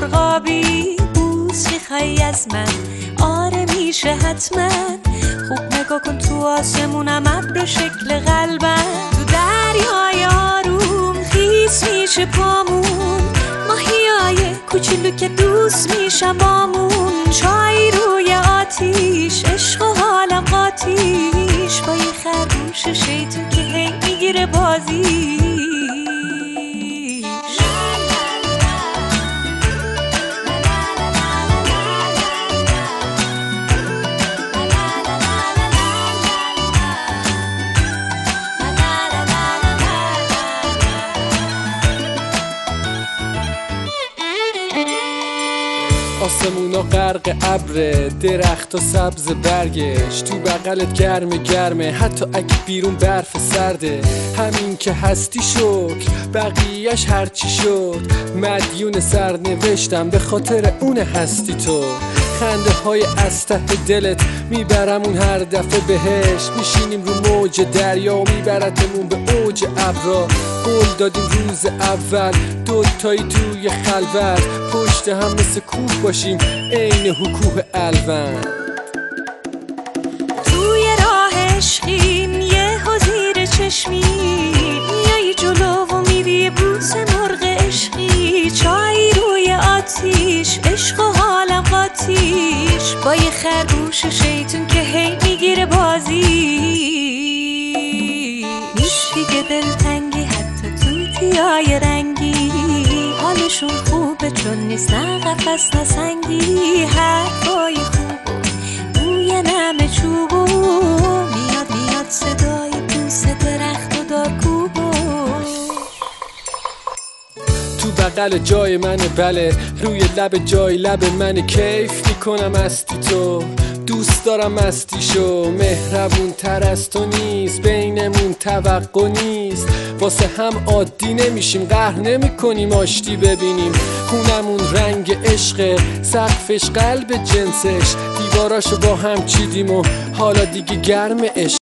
مرغابی بوس میخوایی از من. آره میشه حتما. خوب نگاه کن تو آسمونم ابر شکل قلبم. تو دریای آروم خیس میشه پامون. ماهیای کوچولو که دوست میشم بامون. چای روی آتیش عشق و حالم قاتیش با یه خرگوش شیطون که هی می‌گیره بازی آسمونا غرق ابر درخت و سبز برگش. تو بغلت گرم گرمه حتی اگه بیرون برف سرده. همین که هستی شکر بقیهش هرچی شد. مدیون سرنوشتم به خاطر اون هستی تو. خنده های از ته دلت. می‌برم اون هر دفعه بهش میشینیم رو موج دریا و میبرتمون به اوج ابرا. قول دادیم روز اول دوتایی توی خلوت. پشت هم مثل کوه باشیم عین حکوه الوند. توی راه عشقیم یه زیر چشمی. با یه خرگوش شیطون که هی می‌گیره بازی. نیست دیگه دلتنگی حتی توتیای رنگی. حالشون خوبه چون نیست نه قفص نه سنگی. حرفای خوب بوی نم چوب بغل جای منه بله. روی لب جای لب من کیف می‌کنم استی تو. دوست دارم مستیشو مهربون تر از تو نیست. بینمون توقع نیست. واسه هم عادی نمیشیم. قهر نمی‌کنیم. آشتی ببینیم. خونمون رنگ عشق. سقفش قلب جنسش. دیواراشو با هم چیدیم و حالا دیگه گرم عشق.